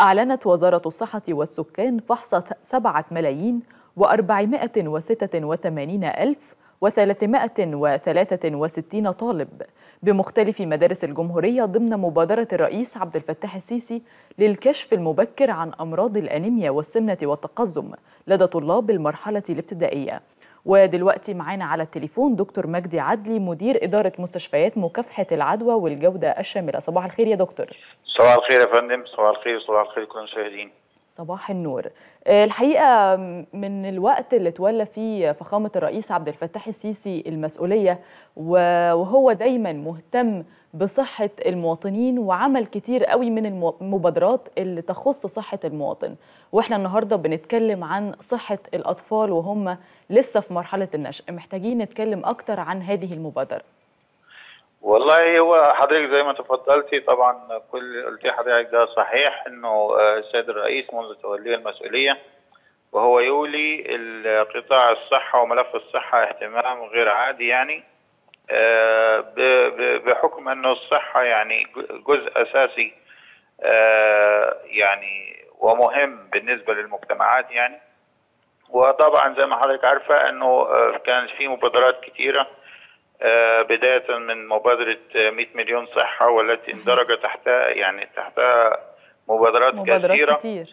أعلنت وزارة الصحة والسكان فحص 7 ملايين و486 ألف و363 طالب بمختلف مدارس الجمهورية ضمن مبادرة الرئيس عبد الفتاح السيسي للكشف المبكر عن أمراض الأنيميا والسمنة والتقزم لدى طلاب المرحلة الابتدائية. ودلوقتي معانا على التليفون دكتور مجدي عدلي مدير إدارة مستشفيات مكافحة العدوى والجودة الشاملة. صباح الخير يا دكتور. صباح الخير يا فندم. صباح الخير صباح الخير لكل المشاهدين. صباح النور. الحقيقة من الوقت اللي تولى فيه فخامة الرئيس عبد الفتاح السيسي المسؤولية وهو دايما مهتم بصحة المواطنين وعمل كتير قوي من المبادرات اللي تخص صحة المواطن. وإحنا النهاردة بنتكلم عن صحة الأطفال وهم لسه في مرحلة النشأ. محتاجين نتكلم أكتر عن هذه المبادرة. والله هو حضرتك زي ما تفضلتي طبعا كل قلتي حضرتك ده صحيح إنه السيد الرئيس منذ توليه المسؤولية وهو يولي قطاع الصحة وملف الصحة اهتمام غير عادي يعني. بحكم أنه الصحة يعني جزء أساسي يعني ومهم بالنسبة للمجتمعات يعني. وطبعا زي ما حضرتك عارفة أنه كان في مبادرات كثيره بداية من مبادرة 100 مليون صحة والتي اندرج تحتها يعني تحتها مبادرات, مبادرات كثيرة. كتير.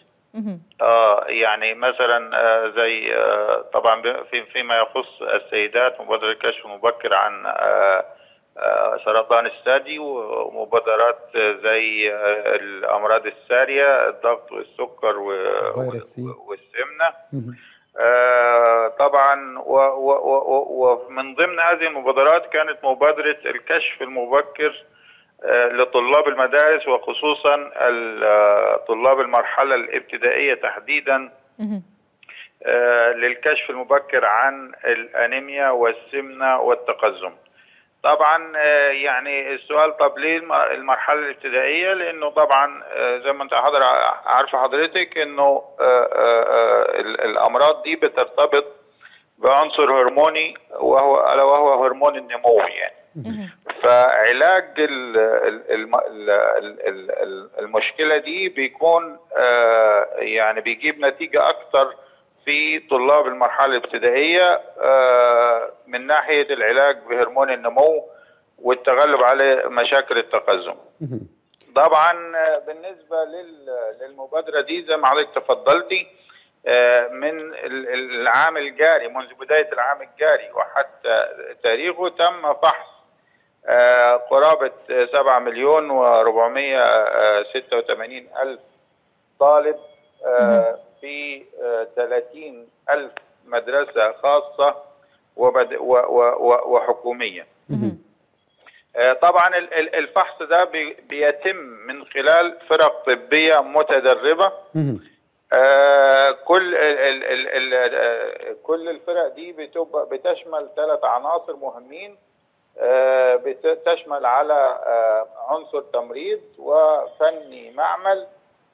آه يعني مثلا آه زي آه طبعا في فيما يخص السيدات مبادرة الكشف المبكر عن آه سرطان الثدي ومبادرات زي الأمراض السارية الضغط والسكر والسمنة. آه طبعا ومن ضمن هذه المبادرات كانت مبادرة الكشف المبكر لطلاب المدارس وخصوصا طلاب المرحلة الابتدائية تحديدا آه للكشف المبكر عن الأنيميا والسمنة والتقزم. طبعا يعني السؤال طب ليه المرحلة الابتدائية؟ لأنه طبعا زي ما أنت حضر عارفه حضرتك إنه الأمراض دي بترتبط بعنصر هرموني وهو ألا وهو هرمون النمو يعني. فعلاج المشكلة دي بيكون يعني بيجيب نتيجة أكثر في طلاب المرحلة الابتدائية من ناحية العلاج بهرمون النمو والتغلب على مشاكل التقزم. طبعا بالنسبة للمبادرة دي زي ما حضرتك تفضلتي من العام الجاري منذ بداية العام الجاري وحتى تاريخه تم فحص قرابة 7 مليون و486 ألف طالب في 30 ألف مدرسة خاصة وحكومية. طبعا الفحص ده بيتم من خلال فرق طبية متدربة. كل كل الفرق دي بتبقى بتشمل ثلاث عناصر مهمين. بتشمل على عنصر تمريض وفني معمل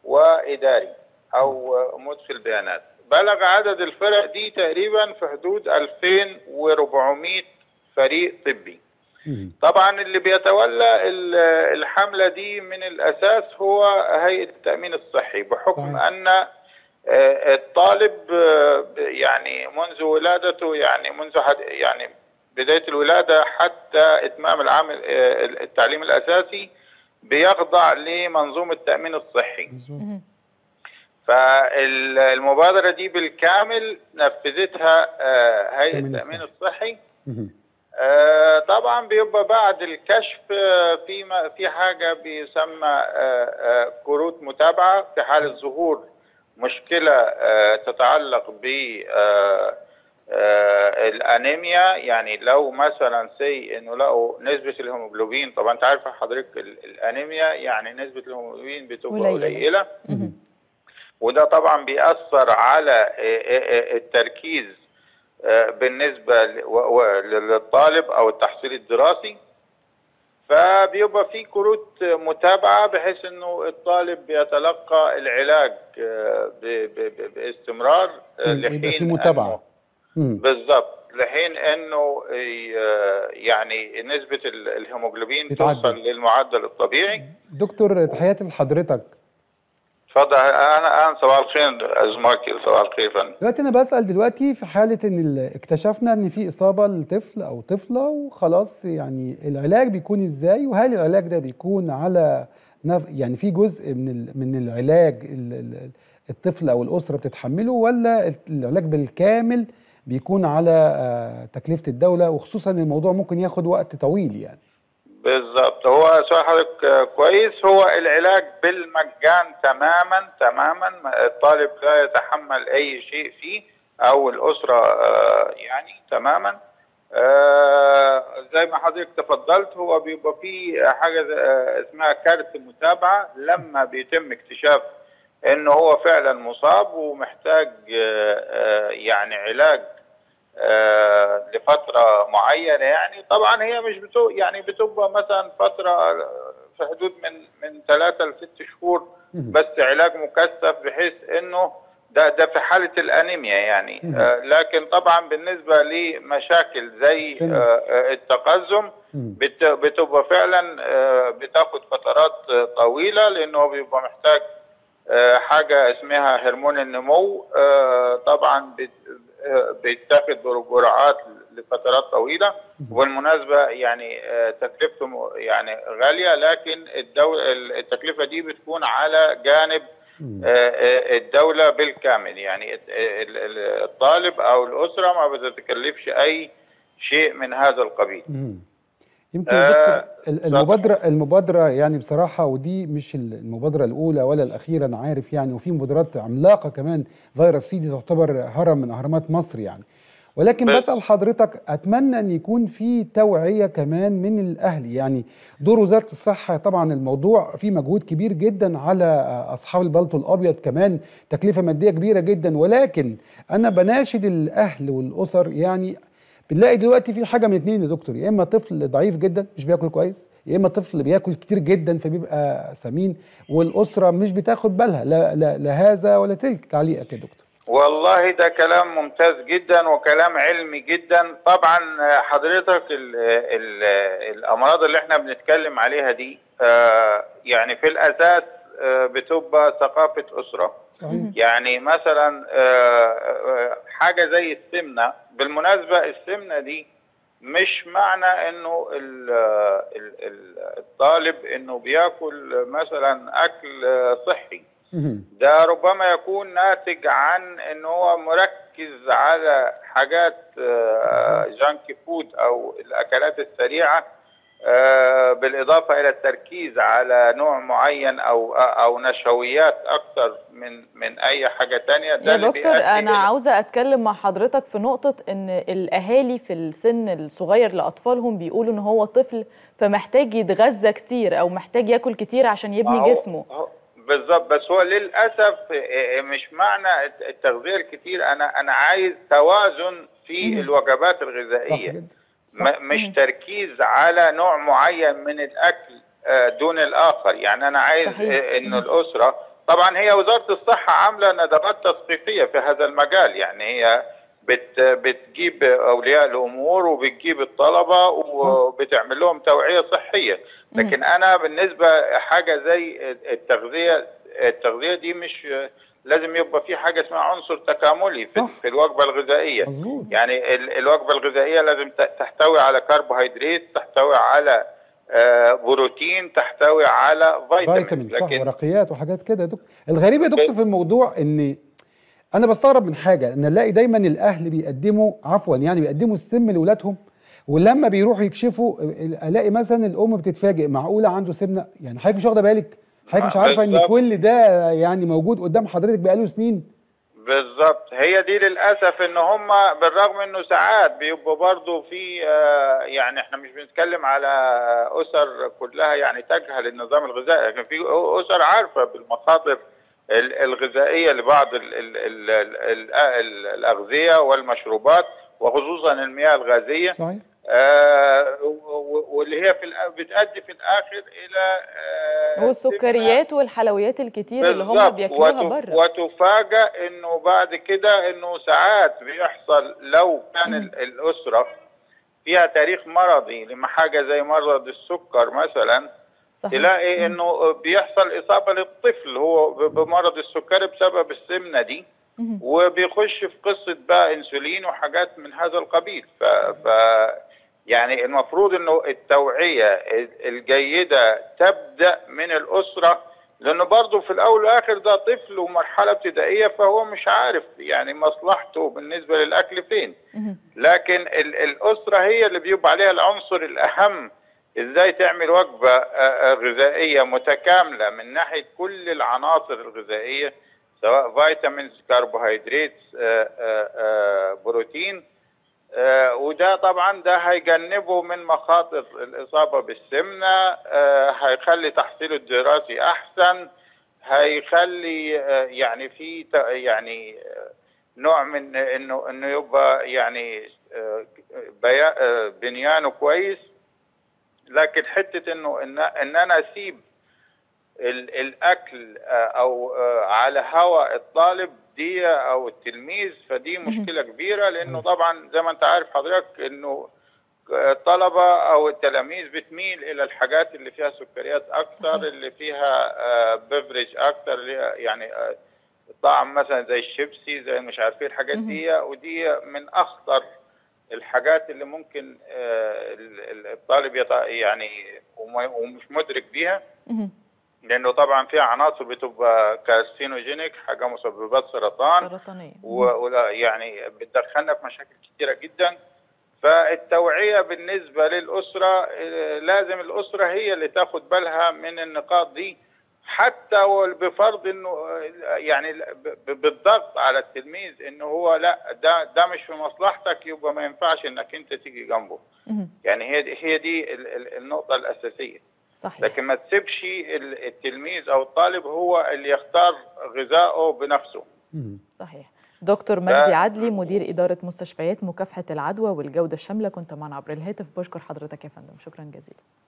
وإداري أو مدخل بيانات بلغ عدد الفرق دي تقريبا في حدود 2400 فريق طبي. طبعا اللي بيتولى الحملة دي من الأساس هو هيئة التأمين الصحي بحكم صحيح. أن الطالب يعني منذ ولادته يعني منذ يعني بداية الولادة حتى إتمام العام التعليم الأساسي بيخضع لمنظومة التأمين الصحي. فالمبادرة دي بالكامل نفذتها هيئة التأمين الصحي. طبعا بيبقى بعد الكشف في في حاجة بيسمى كروت متابعة في حالة ظهور مشكلة تتعلق ب الانيميا يعني لو مثلا سي إنه لقوا نسبة الهيموجلوبين طبعا أنت عارفه حضرتك الانيميا يعني نسبة الهيموجلوبين بتبقى قليلة. وده طبعا بيأثر على التركيز بالنسبة للطالب أو التحصيل الدراسي. فبيبقى في كروت متابعة بحيث أنه الطالب بيتلقى العلاج باستمرار لحين في متابعة. بالضبط لحين أنه يعني نسبة الهيموجلوبين توصل للمعدل الطبيعي. دكتور تحياتي لحضرتك. اتفضل أنا أنا صباح الخير ازماكي صباح الخير. فندم دلوقتي أنا بسأل دلوقتي في حالة إن اكتشفنا إن في إصابة لطفل أو طفلة وخلاص يعني العلاج بيكون إزاي؟ وهل العلاج ده بيكون على يعني في جزء من من العلاج ال- ال- الطفل أو الأسرة بتتحمله ولا العلاج بالكامل بيكون على آه، تكلفة الدولة وخصوصا الموضوع ممكن ياخد وقت طويل يعني. بالظبط هو سؤال حضرتك آه، كويس. هو العلاج بالمجان تماما تماما. الطالب لا يتحمل أي شيء فيه أو الأسرة آه، يعني تماما. زي ما حضرتك تفضلت هو بيبقى فيه حاجة اسمها كارت متابعة. لما بيتم اكتشاف إن هو فعلا مصاب ومحتاج آه، آه، يعني علاج آه، لفترة معينة يعني. طبعا هي مش بتو يعني بتبقى مثلا فترة في حدود من من ثلاثة لست شهور. بس علاج مكثف بحيث إنه ده ده في حالة الأنيميا يعني. لكن طبعا بالنسبة لمشاكل زي التقزم بتبقى فعلا بتاخد فترات طويلة لأنه بيبقى محتاج آه، حاجة اسمها هرمون النمو آه، طبعا آه، بيتاخد بجرعات لفترات طويلة وبالمناسبة يعني تكلفته يعني غالية لكن الدولة التكلفة دي بتكون على جانب الدولة بالكامل. يعني الطالب أو الأسرة ما بتتكلفش أي شيء من هذا القبيل. يمكن آه، دكتور ال- المبادرة المبادرة يعني بصراحة ودي مش ال- المبادرة الأولى ولا الأخيرة أنا عارف يعني. وفي مبادرات عملاقة كمان فيروس سي دي تعتبر هرم من أهرامات مصر يعني. ولكن بس- بسأل حضرتك أتمنى أن يكون في توعية كمان من الأهل يعني. دور وزارة الصحة طبعا الموضوع فيه مجهود كبير جدا على أصحاب البلطو الأبيض كمان تكلفة مادية كبيرة جدا. ولكن أنا بناشد الأهل والأسر يعني بنلاقي دلوقتي في حاجة من اتنين يا دكتور يا إما طفل ضعيف جدا مش بياكل كويس يا إما طفل بياكل كتير جدا فبيبقى سمين والأسرة مش بتاخد بالها لا, لا, لا هذا ولا تلك تعليقك يا دكتور. والله ده كلام ممتاز جدا وكلام علمي جدا. طبعا حضرتك ال ال الأمراض اللي إحنا بنتكلم عليها دي آه، يعني في الأساس آه، بتبقى ثقافة أسرة. يعني مثلا آه، حاجة زي السمنة. بالمناسبة السمنة دي مش معنى إنه ال- ال- ال- الطالب إنه بياكل مثلا أكل صحي. ده ربما يكون ناتج عن ان هو مركز على حاجات آه، جانك فود أو الأكلات السريعة. بالإضافة إلى التركيز على نوع معين أو أو نشويات أكثر من من أي حاجة تانية ده يا دكتور أنا عاوزة أتكلم مع حضرتك في نقطة إن الأهالي في السن الصغير لأطفالهم بيقولوا إن هو طفل فمحتاج يتغذى كتير أو محتاج ياكل كتير عشان يبني هو- جسمه. بالظبط بس هو للأسف آه، مش معنى التغذية الكتير أنا أنا عايز توازن في. الوجبات الغذائية. مش تركيز على نوع معين من الأكل آه، دون الآخر. يعني أنا عايز صحيح. انه مم. الأسرة طبعا هي وزارة الصحة عاملة ندوات تثقيفية في هذا المجال. يعني هي بت بتجيب أولياء الأمور وبتجيب الطلبة وبتعمل لهم توعية صحية. لكن أنا بالنسبة حاجة زي التغذية التغذية دي مش لازم يبقى في حاجة اسمها عنصر تكاملي في, صح. في الوجبة الغذائية. مظبوط. يعني ال- الوجبة الغذائية لازم تحتوي على كربوهيدرات تحتوي على آه، بروتين تحتوي على فيتامين فيتامين صح لكن ورقيات وحاجات كده. يا دكتور الغريب يا دكتور في الموضوع إن أنا بستغرب من حاجة إن ألاقي دايما الأهل بيقدموا عفوا يعني بيقدموا السم لاولادهم ولما بيروحوا يكشفوا ألاقي مثلا الأم بتتفاجئ معقولة عنده سمنة؟ يعني حضرتك مش واخدة بالك؟ حضرتك مش عارفة إن. كل ده يعني موجود قدام حضرتك بقاله سنين؟ بالظبط. هي دي للأسف إن هم بالرغم إنه ساعات بيبقوا برضه في آه، يعني إحنا مش بنتكلم على أسر كلها يعني تجهل النظام الغذائي لكن في أسر عارفة بالمخاطر ال- الغذائية لبعض ال ال ال ال ال الأغذية والمشروبات وخصوصا المياه الغازية. صحيح. آه، واللي هي في بتؤدي في الآخر إلى آه، والسكريات والحلويات الكتير اللي هم. بياكلوها بره وتفاجأ إنه بعد كده إنه ساعات بيحصل لو كان ال- الأسرة فيها تاريخ مرضي لما حاجة زي مرض السكر مثلا صحيح. تلاقي إنه بيحصل إصابة للطفل هو بمرض السكري بسبب السمنة دي. وبيخش في قصة بقى إنسولين وحاجات من هذا القبيل ف, ف يعني المفروض إنه التوعية الجيدة تبدأ من الأسرة لأنه برضه في الأول والآخر ده طفل ومرحلة ابتدائية فهو مش عارف يعني مصلحته بالنسبة للأكل فين. لكن ال- الأسرة هي اللي بيبقى عليها العنصر الأهم إزاي تعمل وجبة غذائية متكاملة من ناحية كل العناصر الغذائية سواء فيتامينز كربوهيدرات بروتين وده طبعا ده هيجنبه من مخاطر الإصابة بالسمنة آه، هيخلي تحصيله الدراسي أحسن هيخلي آه، يعني في يعني آه، نوع من إنه إنه يبقى يعني آه، آه، بنيانه كويس. لكن حتة إنه ان إن أنا أسيب ال- الأكل آه، أو آه، على هوى الطالب دي أو التلميذ فدي مشكلة كبيرة لأنه طبعا زي ما أنت عارف حضرتك إنه الطلبة أو التلاميذ بتميل إلى الحاجات اللي فيها سكريات أكثر صحيح. اللي فيها بيفرج اللي هي يعني آه، طعم مثلا زي الشيبسي زي مش عارفين الحاجات دي. ودي من أخطر الحاجات اللي ممكن آه، ال- ال- الطالب يعني ومش مدرك بيها. لأنه طبعا فيها عناصر بتبقى كارسينوجينيك حاجة مسببات سرطان سرطانية. و- ولا يعني بتدخلنا في مشاكل كتيرة جدا. فالتوعية بالنسبة للأسرة لازم الأسرة هي اللي تاخد بالها من النقاط دي. حتى بفرض إنه يعني بالضغط على التلميذ إنه هو لا ده ده مش في مصلحتك يبقى ما ينفعش إنك أنت تيجي جنبه. يعني هي دي هي دي ال- ال- النقطة الأساسية. صحيح. لكن ما تسيبش ال- التلميذ أو الطالب هو اللي يختار غذائه بنفسه. صحيح. دكتور مجدي عدلي مدير إدارة مستشفيات مكافحة العدوى والجودة الشاملة كنت معنا عبر الهاتف. بشكر حضرتك يا فندم. شكرا جزيلا.